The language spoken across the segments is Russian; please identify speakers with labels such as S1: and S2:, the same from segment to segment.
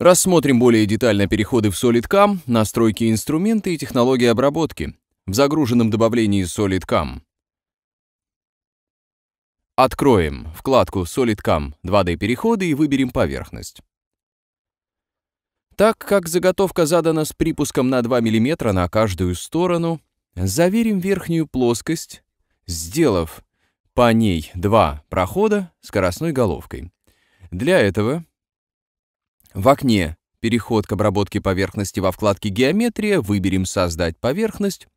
S1: Рассмотрим более детально переходы в SolidCam, настройки инструмента и технологии обработки в загруженном добавлении SolidCam. Откроем вкладку SolidCam 2D-переходы и выберем поверхность. Так как заготовка задана с припуском на 2 мм на каждую сторону, заверим верхнюю плоскость, сделав по ней два прохода скоростной головкой. Для этого в окне «Переход к обработке поверхности» во вкладке «Геометрия» выберем «Создать поверхность».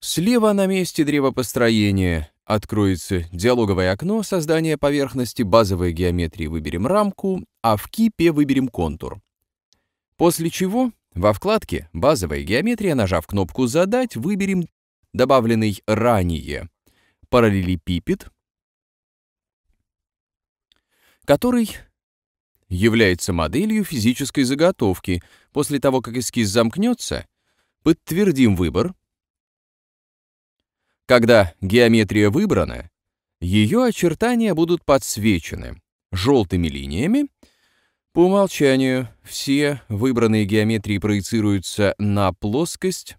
S1: Слева на месте древа построения откроется диалоговое окно создания поверхности, базовой геометрии выберем рамку, а в кипе выберем контур. После чего во вкладке «Базовая геометрия», нажав кнопку «Задать», выберем добавленный ранее параллелепипед, который является моделью физической заготовки. После того, как эскиз замкнется, подтвердим выбор. Когда геометрия выбрана, ее очертания будут подсвечены желтыми линиями, по умолчанию все выбранные геометрии проецируются на плоскость,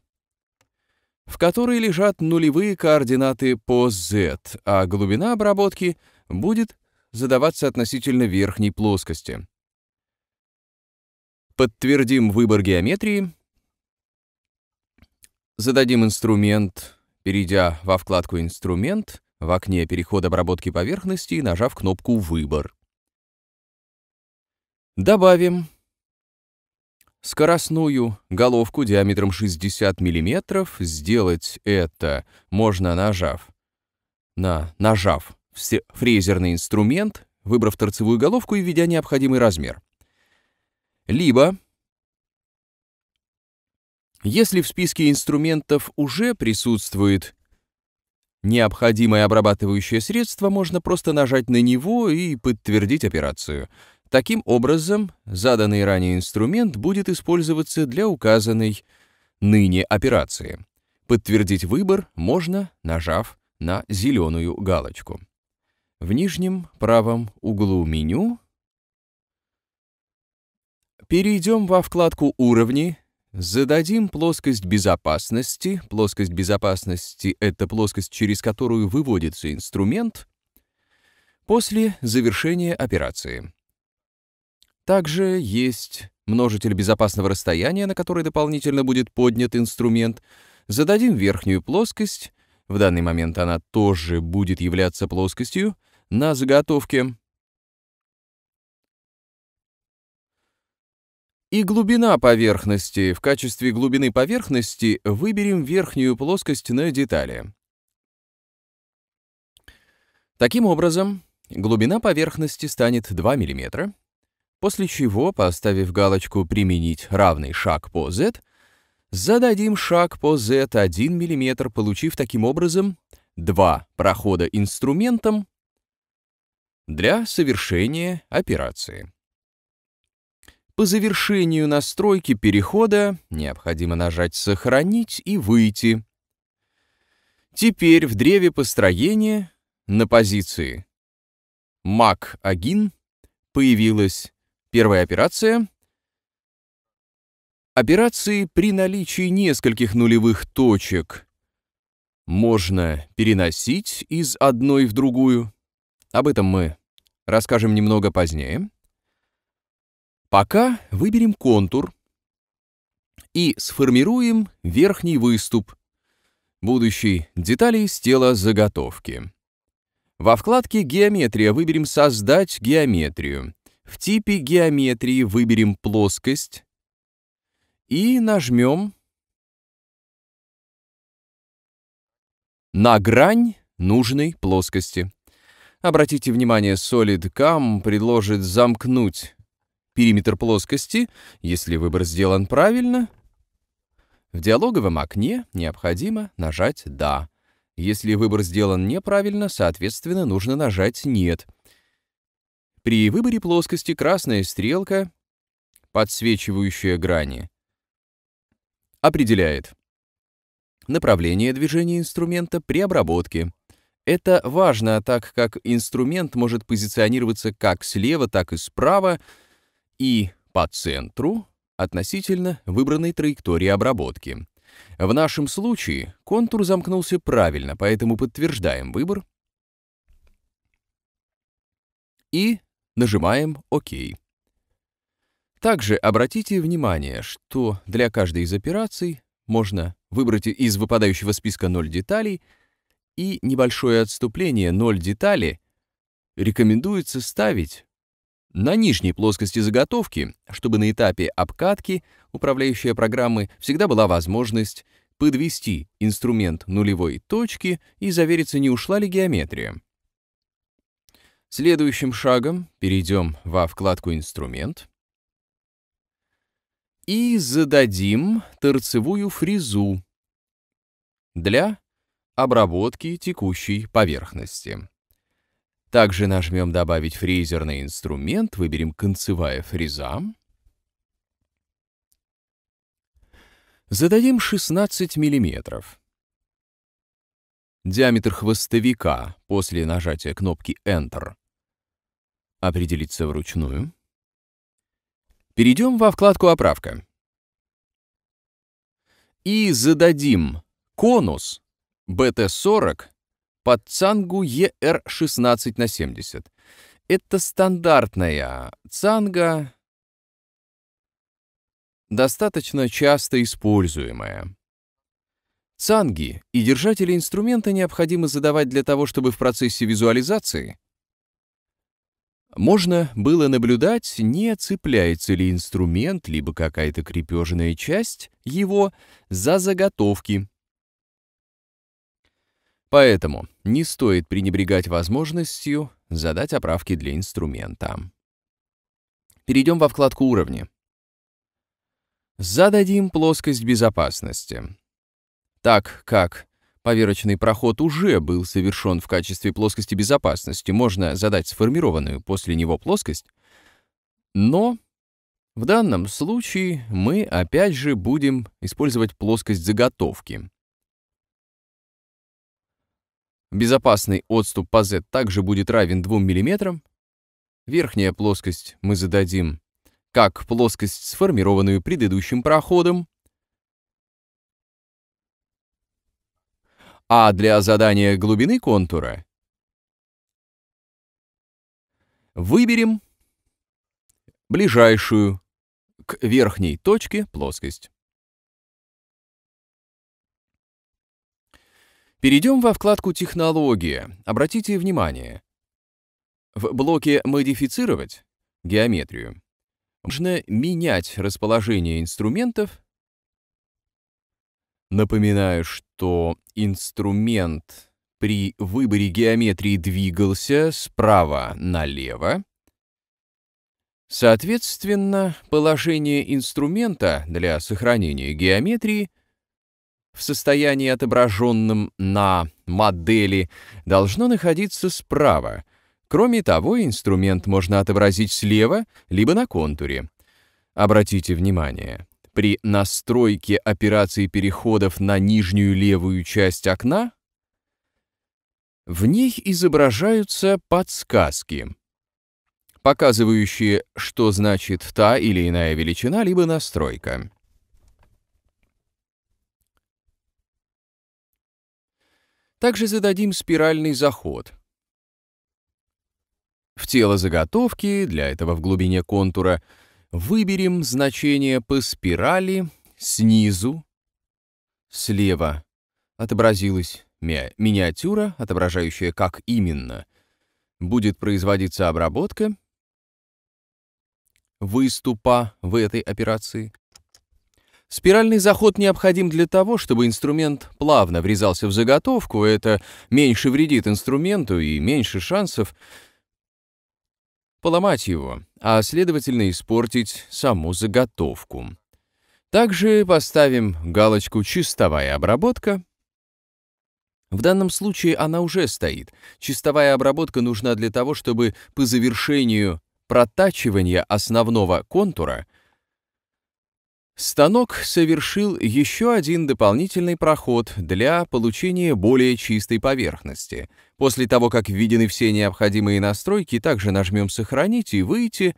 S1: в которой лежат нулевые координаты по z, а глубина обработки будет задаваться относительно верхней плоскости. Подтвердим выбор геометрии. Зададим инструмент, перейдя во вкладку «Инструмент», в окне «Переход обработки поверхности» нажав кнопку «Выбор». Добавим скоростную головку диаметром 60 мм. Сделать это можно, нажав на нажав фрезерный инструмент, выбрав торцевую головку и введя необходимый размер. Либо, если в списке инструментов уже присутствует необходимое обрабатывающее средство, можно просто нажать на него и подтвердить операцию — Таким образом, заданный ранее инструмент будет использоваться для указанной ныне операции. Подтвердить выбор можно, нажав на зеленую галочку. В нижнем правом углу меню перейдем во вкладку «Уровни», зададим плоскость безопасности. Плоскость безопасности — это плоскость, через которую выводится инструмент после завершения операции. Также есть множитель безопасного расстояния, на который дополнительно будет поднят инструмент. Зададим верхнюю плоскость, в данный момент она тоже будет являться плоскостью, на заготовке. И глубина поверхности. В качестве глубины поверхности выберем верхнюю плоскость на детали. Таким образом, глубина поверхности станет 2 мм, после чего, поставив галочку «Применить равный шаг по Z», зададим шаг по Z 1 мм, получив таким образом два прохода инструментом для совершения операции. По завершению настройки перехода необходимо нажать «Сохранить» и «Выйти». Теперь в древе построения на позиции Mac-Agin появилась Первая операция. Операции при наличии нескольких нулевых точек можно переносить из одной в другую. Об этом мы расскажем немного позднее. Пока выберем контур и сформируем верхний выступ, будущий детали из тела заготовки. Во вкладке «Геометрия» выберем «Создать геометрию». В типе геометрии выберем плоскость и нажмем на грань нужной плоскости. Обратите внимание, SolidCam предложит замкнуть периметр плоскости, если выбор сделан правильно. В диалоговом окне необходимо нажать «Да». Если выбор сделан неправильно, соответственно, нужно нажать «Нет». При выборе плоскости красная стрелка, подсвечивающая грани, определяет направление движения инструмента при обработке. Это важно, так как инструмент может позиционироваться как слева, так и справа, и по центру относительно выбранной траектории обработки. В нашем случае контур замкнулся правильно, поэтому подтверждаем выбор и нажимаем ОК. Также обратите внимание, что для каждой из операций можно выбрать из выпадающего списка 0 деталей, и небольшое отступление 0 детали рекомендуется ставить на нижней плоскости заготовки, чтобы на этапе обкатки управляющей программы всегда была возможность подвести инструмент нулевой точки и завериться, не ушла ли геометрия. Следующим шагом перейдем во вкладку «Инструмент» и зададим торцевую фрезу для обработки текущей поверхности. Также нажмем «Добавить фрезерный инструмент», выберем «Концевая фреза». Зададим 16 миллиметров. Диаметр хвостовика после нажатия кнопки Enter определиться вручную. Перейдем во вкладку «Оправка». И зададим конус BT40 под цангу ER16 на 70. Это стандартная цанга, достаточно часто используемая. Цанги и держатели инструмента необходимо задавать для того, чтобы в процессе визуализации можно было наблюдать, не цепляется ли инструмент, либо какая-то крепежная часть его за заготовки. Поэтому не стоит пренебрегать возможностью задать оправки для инструмента. Перейдем во вкладку «Уровни». Зададим плоскость безопасности. Так как Поверочный проход уже был совершен в качестве плоскости безопасности, можно задать сформированную после него плоскость, но в данном случае мы опять же будем использовать плоскость заготовки. Безопасный отступ по Z также будет равен 2 мм. Верхняя плоскость мы зададим как плоскость, сформированную предыдущим проходом, А для задания глубины контура выберем ближайшую к верхней точке плоскость. Перейдем во вкладку «Технология». Обратите внимание, в блоке «Модифицировать» геометрию можно менять расположение инструментов Напоминаю, что инструмент при выборе геометрии двигался справа налево. Соответственно, положение инструмента для сохранения геометрии в состоянии, отображенном на модели, должно находиться справа. Кроме того, инструмент можно отобразить слева, либо на контуре. Обратите внимание, при настройке операции переходов на нижнюю левую часть окна в ней изображаются подсказки, показывающие, что значит та или иная величина либо настройка. Также зададим спиральный заход. В тело заготовки, для этого в глубине контура – Выберем значение по спирали снизу. Слева отобразилась ми миниатюра, отображающая, как именно будет производиться обработка выступа в этой операции. Спиральный заход необходим для того, чтобы инструмент плавно врезался в заготовку, это меньше вредит инструменту и меньше шансов поломать его, а следовательно испортить саму заготовку. Также поставим галочку «Чистовая обработка». В данном случае она уже стоит. Чистовая обработка нужна для того, чтобы по завершению протачивания основного контура Станок совершил еще один дополнительный проход для получения более чистой поверхности. После того, как введены все необходимые настройки, также нажмем «Сохранить» и «Выйти».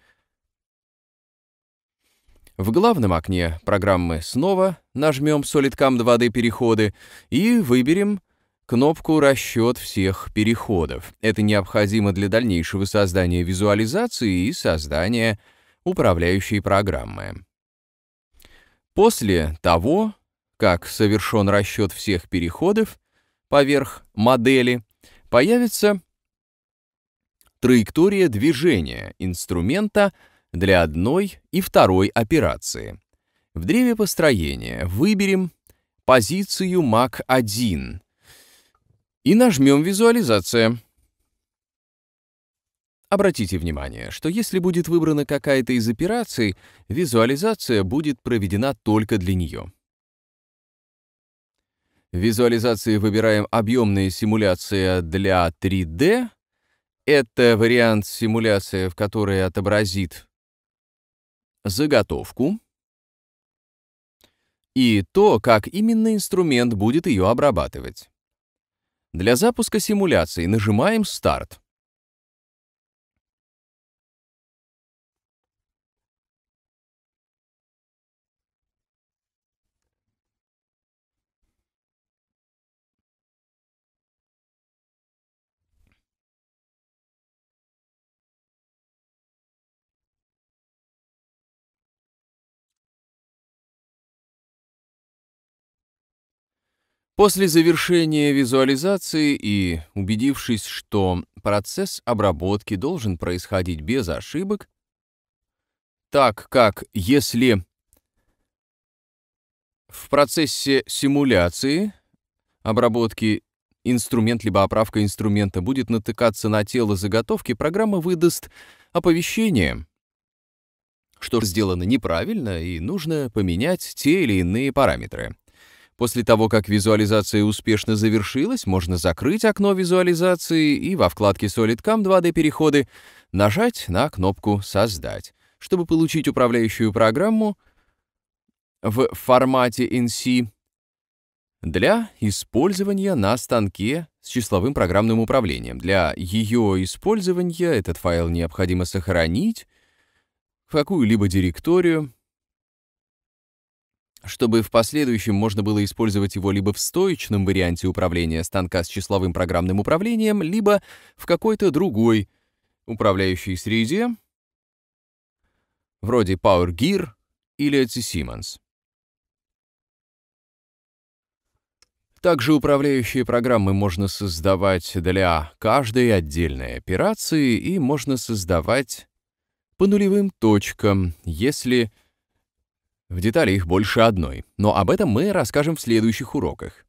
S1: В главном окне программы снова нажмем SolidCam 2D переходы и выберем кнопку «Расчет всех переходов». Это необходимо для дальнейшего создания визуализации и создания управляющей программы. После того, как совершен расчет всех переходов поверх модели, появится траектория движения инструмента для одной и второй операции. В древе построения выберем позицию MAC1 и нажмем «Визуализация». Обратите внимание, что если будет выбрана какая-то из операций, визуализация будет проведена только для нее. В визуализации выбираем объемная симуляция для 3D. Это вариант симуляции, в которой отобразит заготовку и то, как именно инструмент будет ее обрабатывать. Для запуска симуляции нажимаем «Старт». После завершения визуализации и убедившись, что процесс обработки должен происходить без ошибок, так как если в процессе симуляции обработки инструмент либо оправка инструмента будет натыкаться на тело заготовки, программа выдаст оповещение, что сделано неправильно и нужно поменять те или иные параметры. После того, как визуализация успешно завершилась, можно закрыть окно визуализации и во вкладке SolidCam 2D переходы нажать на кнопку «Создать», чтобы получить управляющую программу в формате NC для использования на станке с числовым программным управлением. Для ее использования этот файл необходимо сохранить в какую-либо директорию, чтобы в последующем можно было использовать его либо в стоечном варианте управления станка с числовым программным управлением, либо в какой-то другой управляющей среде, вроде Power Gear или от Siemens. Также управляющие программы можно создавать для каждой отдельной операции и можно создавать по нулевым точкам, если в детали их больше одной, но об этом мы расскажем в следующих уроках.